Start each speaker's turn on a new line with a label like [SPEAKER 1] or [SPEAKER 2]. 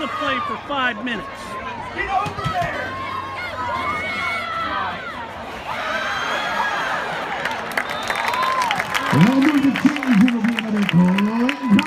[SPEAKER 1] to play for five minutes.
[SPEAKER 2] Get over there!
[SPEAKER 3] And number the change will be another great